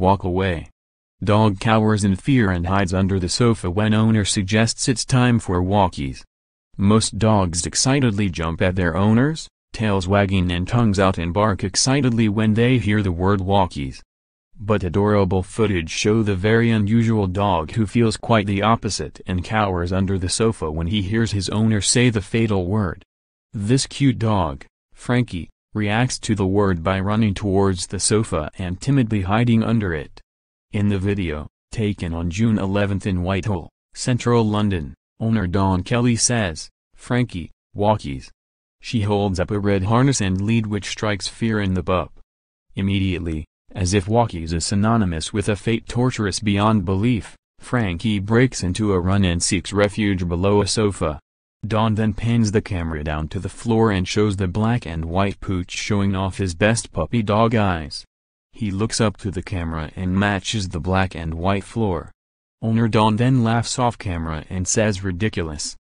walk away. Dog cowers in fear and hides under the sofa when owner suggests it's time for walkies. Most dogs excitedly jump at their owners, tails wagging and tongues out and bark excitedly when they hear the word walkies. But adorable footage show the very unusual dog who feels quite the opposite and cowers under the sofa when he hears his owner say the fatal word. This cute dog, Frankie, reacts to the word by running towards the sofa and timidly hiding under it. In the video, taken on June 11 in Whitehall, central London, owner Dawn Kelly says, Frankie, walkies. She holds up a red harness and lead which strikes fear in the pup. Immediately, as if walkies is synonymous with a fate torturous beyond belief, Frankie breaks into a run and seeks refuge below a sofa. Dawn then pans the camera down to the floor and shows the black and white pooch showing off his best puppy dog eyes. He looks up to the camera and matches the black and white floor. Owner Dawn then laughs off camera and says ridiculous.